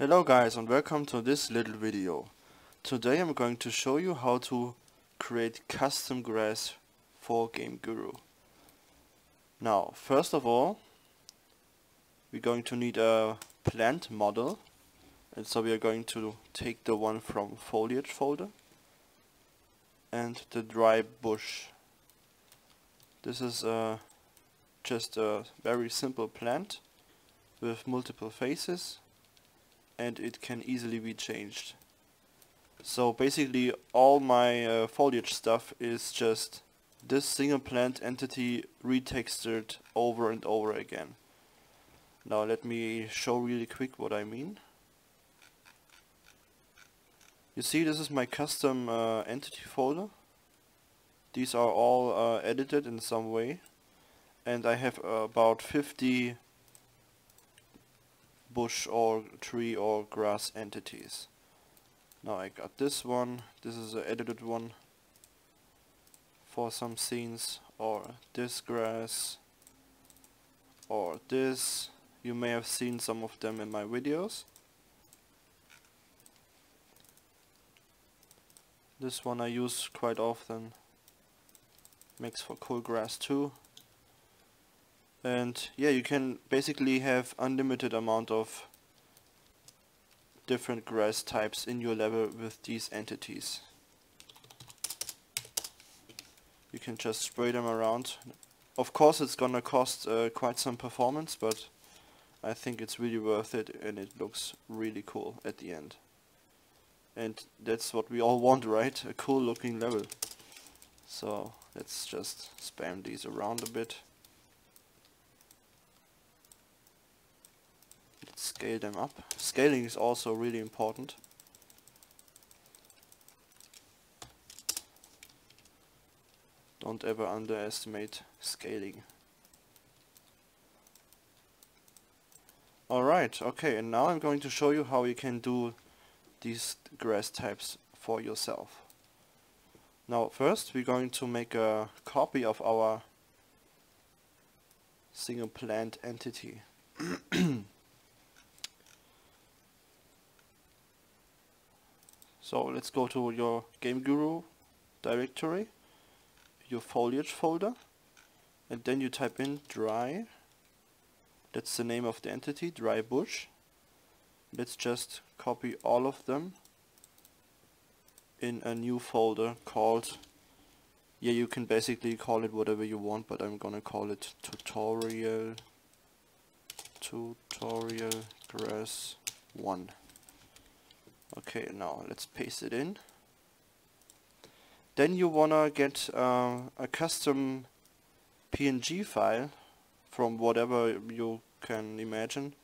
Hello guys and welcome to this little video. Today I'm going to show you how to create custom grass for Game Guru. Now first of all we're going to need a plant model and so we are going to take the one from foliage folder and the dry bush. This is uh, just a very simple plant with multiple faces and it can easily be changed. So basically all my uh, foliage stuff is just this single plant entity retextured over and over again. Now let me show really quick what I mean. You see this is my custom uh, entity folder. These are all uh, edited in some way and I have about 50 bush or tree or grass entities. Now I got this one, this is an edited one for some scenes or this grass or this. You may have seen some of them in my videos. This one I use quite often. Makes for cool grass too and yeah you can basically have unlimited amount of different grass types in your level with these entities. You can just spray them around. Of course it's gonna cost uh, quite some performance but I think it's really worth it and it looks really cool at the end. And that's what we all want right? A cool looking level. So let's just spam these around a bit scale them up. Scaling is also really important. Don't ever underestimate scaling. Alright, okay, and now I'm going to show you how you can do these grass types for yourself. Now first we're going to make a copy of our single plant entity. So let's go to your Game Guru directory, your foliage folder, and then you type in dry. That's the name of the entity, dry bush. Let's just copy all of them in a new folder called yeah you can basically call it whatever you want but I'm gonna call it tutorial tutorial grass 1 Okay, now let's paste it in. Then you wanna get uh, a custom PNG file from whatever you can imagine.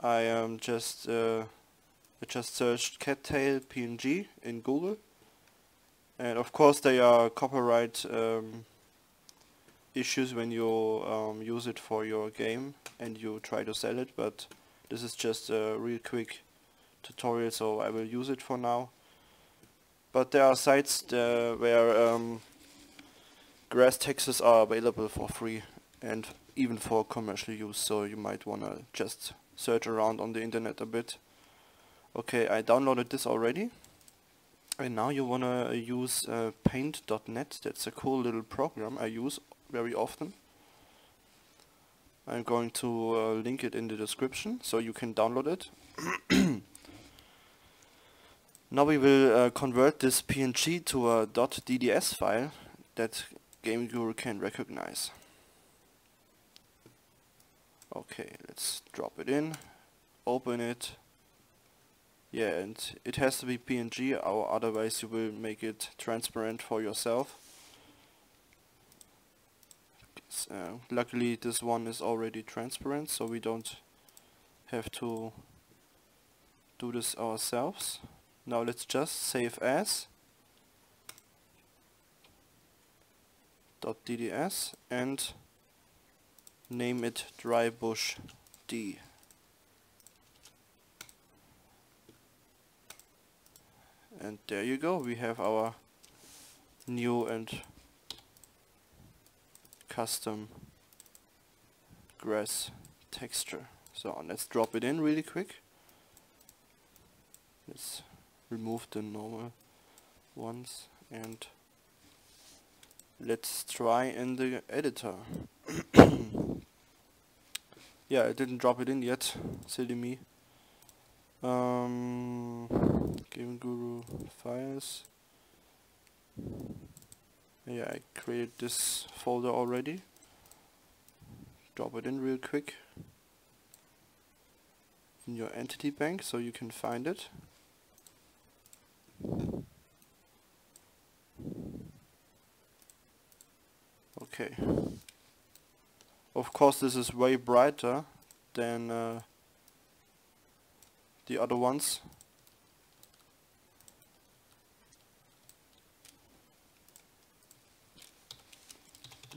I um, just uh, I just searched cattail PNG in Google, and of course there are copyright um, issues when you um, use it for your game and you try to sell it. But this is just a real quick tutorial so I will use it for now. But there are sites uh, where um, grass textures are available for free and even for commercial use so you might wanna just search around on the internet a bit. Okay I downloaded this already. And now you wanna use uh, paint.net that's a cool little program I use very often. I'm going to uh, link it in the description so you can download it Now we will uh, convert this PNG to a .dds file that Game Guru can recognize. Okay, let's drop it in, open it. Yeah, and it has to be PNG, or otherwise you will make it transparent for yourself. Uh, luckily this one is already transparent, so we don't have to do this ourselves. Now let's just save as .dds and name it dry bush D. And there you go, we have our new and custom grass texture. So let's drop it in really quick. let's remove the normal ones and let's try in the editor. Yeah I didn't drop it in yet silly me. Um, Game Guru files. Yeah I created this folder already. Drop it in real quick. In your entity bank so you can find it okay. Of course this is way brighter than uh, the other ones.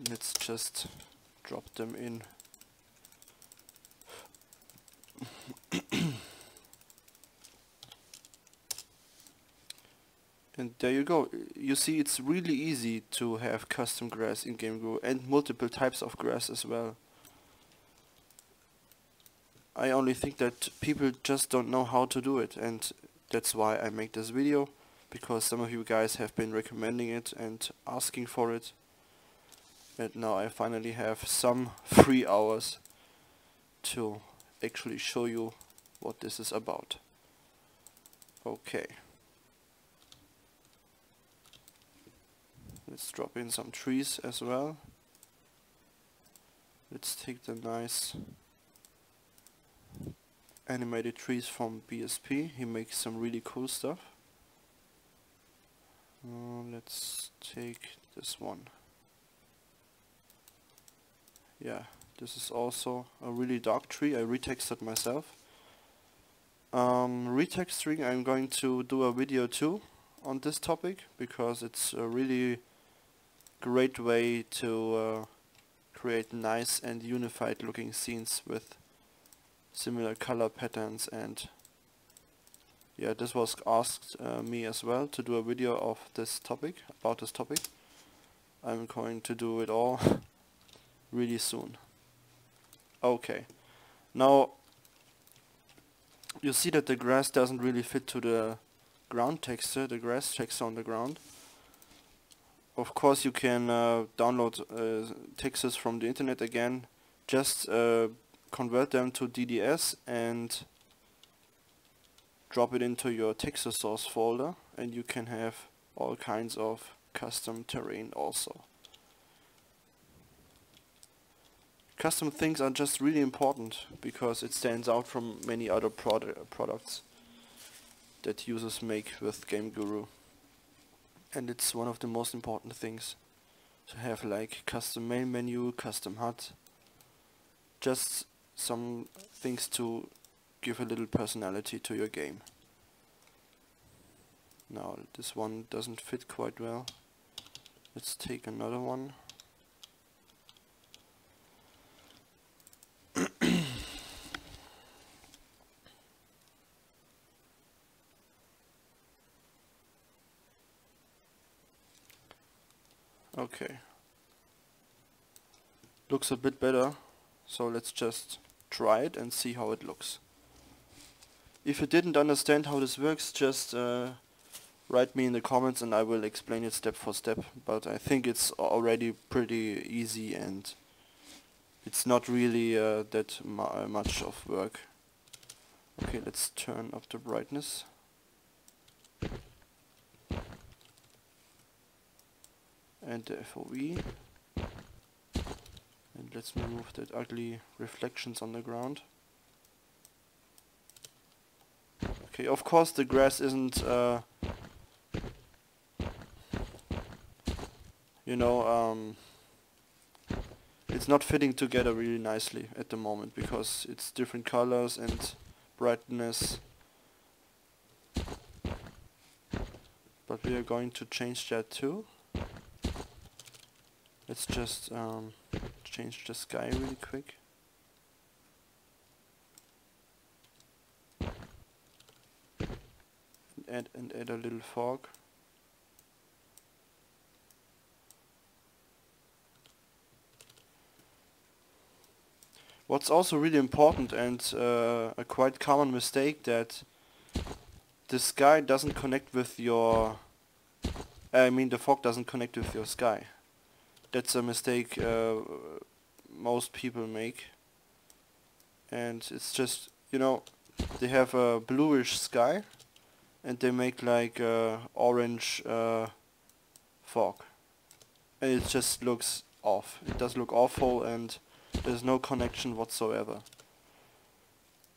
Let's just drop them in and there you go. You see it's really easy to have custom grass in GameGuru and multiple types of grass as well. I only think that people just don't know how to do it and that's why I make this video because some of you guys have been recommending it and asking for it. And now I finally have some free hours to actually show you what this is about. Okay let's drop in some trees as well let's take the nice animated trees from BSP. He makes some really cool stuff. Uh, let's take this one. Yeah, this is also a really dark tree. I retextured myself. Um, retexturing, I'm going to do a video too on this topic because it's a really great way to uh, create nice and unified looking scenes with similar color patterns and yeah this was asked uh, me as well to do a video of this topic about this topic. I'm going to do it all really soon. Okay. Now you see that the grass doesn't really fit to the ground texture the grass texture on the ground of course you can uh, download uh, textures from the internet again just uh, convert them to DDS and drop it into your texture source folder and you can have all kinds of custom terrain also. Custom things are just really important because it stands out from many other produ products that users make with Game Guru. And it's one of the most important things to have like custom main menu, custom HUD, just some things to give a little personality to your game. Now this one doesn't fit quite well. Let's take another one. Okay. Looks a bit better, so let's just try it and see how it looks. If you didn't understand how this works, just uh, write me in the comments and I will explain it step for step. But I think it's already pretty easy and it's not really uh, that uh, much of work. Okay, let's turn up the brightness. And the FOV and let's remove that ugly reflections on the ground. Okay, of course the grass isn't, uh, you know, um, it's not fitting together really nicely at the moment because it's different colors and brightness. But we are going to change that too. Let's just um, change the sky really quick. And add, and add a little fog. What's also really important and uh, a quite common mistake that the sky doesn't connect with your I mean the fog doesn't connect with your sky that's a mistake uh, most people make. And it's just you know they have a bluish sky and they make like uh, orange uh, fog. And it just looks off. It does look awful and there's no connection whatsoever.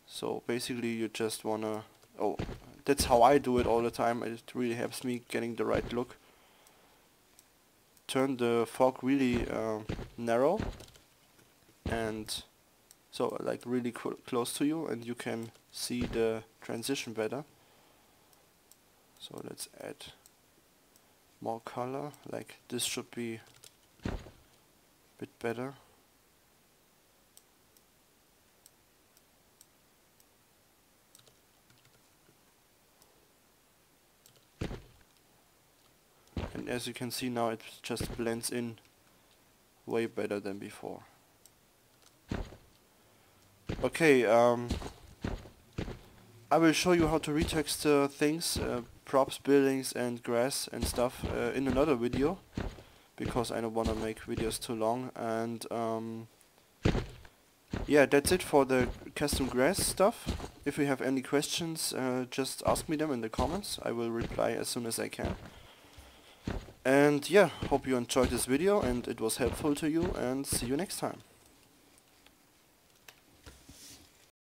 So basically you just wanna oh that's how I do it all the time. It really helps me getting the right look turn the fog really uh, narrow and so like really close to you and you can see the transition better. So let's add more color like this should be a bit better and as you can see now it just blends in way better than before. Okay, um, I will show you how to retext uh, things, uh, props, buildings and grass and stuff uh, in another video because I don't want to make videos too long and um, yeah that's it for the custom grass stuff. If you have any questions uh, just ask me them in the comments, I will reply as soon as I can. And yeah, hope you enjoyed this video and it was helpful to you and see you next time.